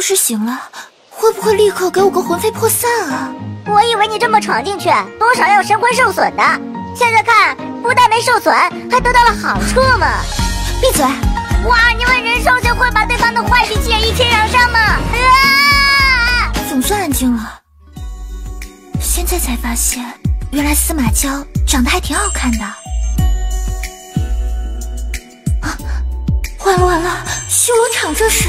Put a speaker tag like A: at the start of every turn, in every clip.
A: 醒了，会不会立刻给我个魂飞魄散啊？
B: 我以为你这么闯进去，多少要神魂受损的。现在看，不但没受损，还得到了好处嘛！
A: 闭嘴！
B: 哇，你们人兽就会把对方的坏脾气也一起染上吗？啊！
A: 总算安静了。现在才发现，原来司马娇长得还挺好看的。啊！完了完了，修罗场这是？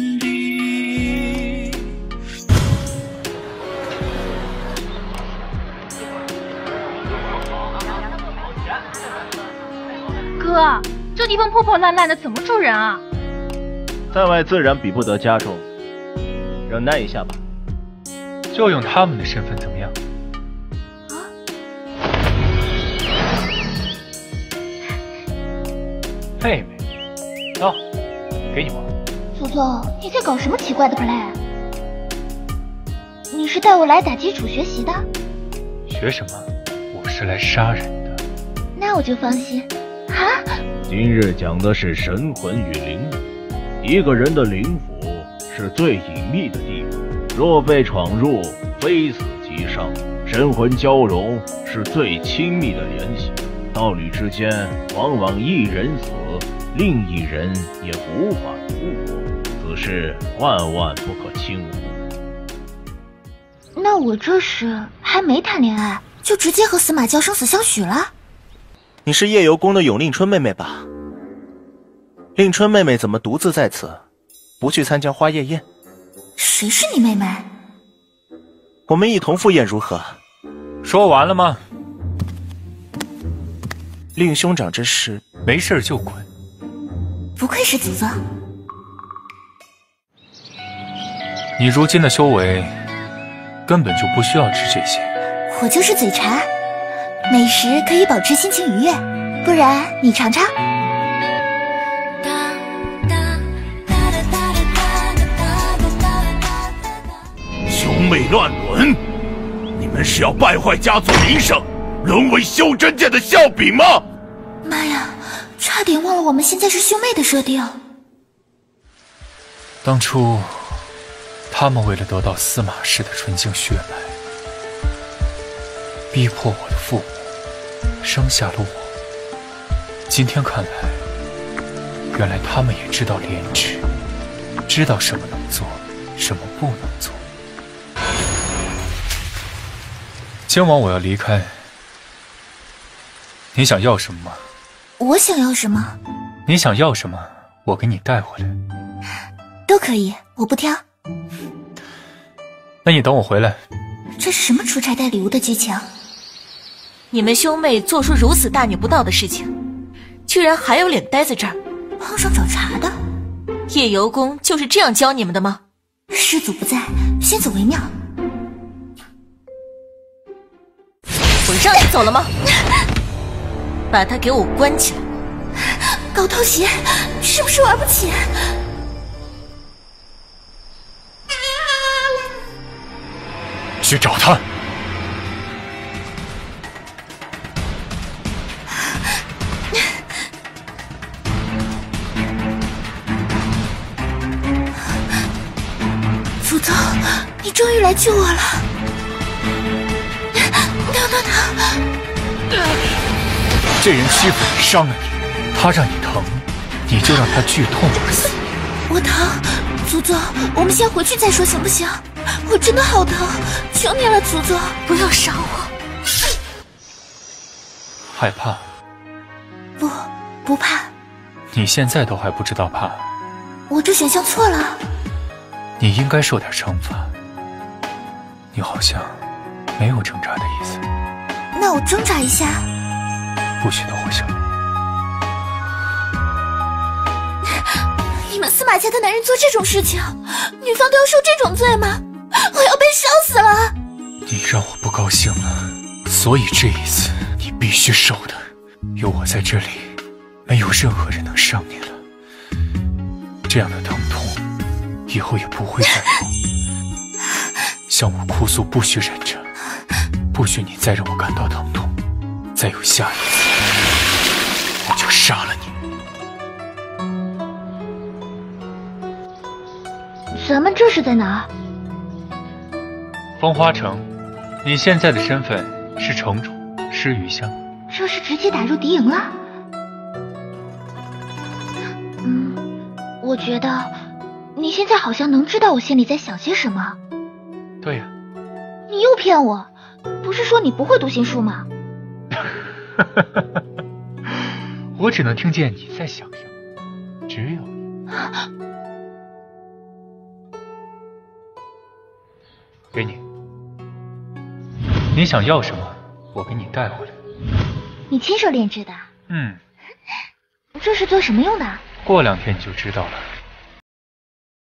C: 地方破破烂烂的，怎么住人啊？
D: 在外自然比不得家中，忍耐一下吧。
E: 就用他们的身份怎么样？
A: 啊！
E: 妹妹，到，给你玩。
A: 祖宗，你在搞什么奇怪的 play？你是带我来打基础学习的？
E: 学什么？我是来杀人的。
A: 那我就放心。
D: 今日讲的是神魂与灵。一个人的灵府是最隐秘的地方，若被闯入，非死即伤。神魂交融是最亲密的联系，道侣之间往往一人死，另一人也无法复活，此事万万不可轻忽。
A: 那我这是还没谈恋爱，就直接和司马娇生死相许了？
F: 你是夜游宫的永令春妹妹吧？令春妹妹怎么独自在此，不去参加花夜宴？
A: 谁是你妹妹？
F: 我们一同赴宴如何？
E: 说完了吗？
F: 令兄长这事，
E: 没事就滚。
A: 不愧是祖宗。
E: 你如今的修为，根本就不需要吃这些。
A: 我就是嘴馋。美食可以保持心情愉悦，不然你尝尝。
G: 兄妹乱伦，你们是要败坏家族名声，沦为修真界的笑柄吗？
A: 妈呀，差点忘了我们现在是兄妹的设定。
E: 当初，他们为了得到司马氏的纯净血脉，逼迫我的父母。生下了我。今天看来，原来他们也知道廉耻，知道什么能做，什么不能做。今晚我要离开，你想要什么吗？
A: 我想要什么？
E: 你想要什么，我给你带回来。
A: 都可以，我不挑。
E: 那你等我回来。
A: 这是什么出差带礼物的技巧？
H: 你们兄妹做出如此大逆不道的事情，居然还有脸待在这儿？
A: 碰上找茬的？
H: 夜游宫就是这样教你们的吗？
A: 师祖不在，先走为妙。
H: 我让你走了吗？把他给我关起来！
A: 搞偷袭，是不是玩不起？
E: 去找他！
A: 你终于来救我了！疼疼疼！
E: 这人欺负你，伤了你，他让你疼，你就让他剧痛而死。
A: 我疼，祖宗，我们先回去再说，行不行？我真的好疼，求你了，祖宗，
H: 不要杀我！
E: 害怕？
A: 不，不怕。
E: 你现在都还不知道怕？
A: 我这选项错了。
E: 你应该受点惩罚。你好像没有挣扎的意思。
A: 那我挣扎一下。
E: 不许动我小。
A: 你们司马家的男人做这种事情，女方都要受这种罪吗？我要被烧死了！
E: 你让我不高兴了，所以这一次你必须受的。有我在这里，没有任何人能伤你了。这样的疼痛，以后也不会再有。向我哭诉，不许忍着，不许你再让我感到疼痛。再有下一次，我就杀了你。
C: 咱们这是在哪？
E: 风花城，你现在的身份是城主施雨香。
C: 这是直接打入敌营了。嗯，我觉得你现在好像能知道我心里在想些什么。
E: 对呀。
C: 你又骗我，不是说你不会读心术吗？
E: 我只能听见你在想什么，只有你。给你，你想要什么，我给你带回来。
C: 你亲手炼制的？
E: 嗯。
C: 这是做什么用的？
E: 过两天你就知道了。